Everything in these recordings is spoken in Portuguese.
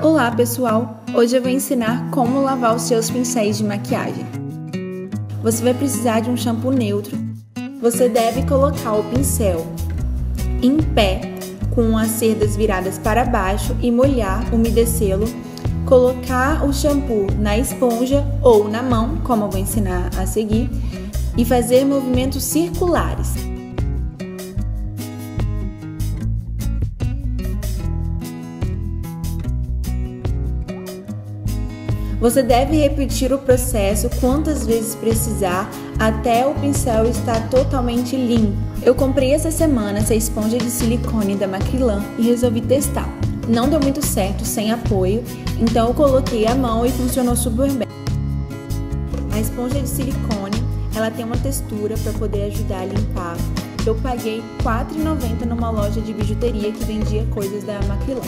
Olá pessoal! Hoje eu vou ensinar como lavar os seus pincéis de maquiagem. Você vai precisar de um shampoo neutro. Você deve colocar o pincel em pé, com as cerdas viradas para baixo e molhar, umedecê-lo. Colocar o shampoo na esponja ou na mão, como eu vou ensinar a seguir, e fazer movimentos circulares. Você deve repetir o processo quantas vezes precisar até o pincel estar totalmente limpo. Eu comprei essa semana essa esponja de silicone da Macrilan e resolvi testar. Não deu muito certo sem apoio, então eu coloquei a mão e funcionou super bem. A esponja de silicone, ela tem uma textura para poder ajudar a limpar. Eu paguei R$ 4,90 numa loja de bijuteria que vendia coisas da Macrilan.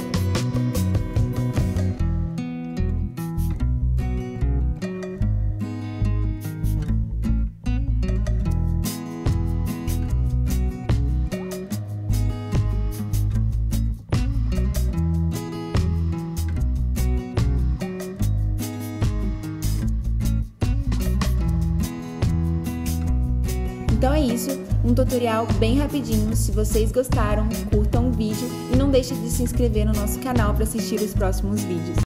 Então é isso, um tutorial bem rapidinho. Se vocês gostaram, curtam o vídeo e não deixe de se inscrever no nosso canal para assistir os próximos vídeos.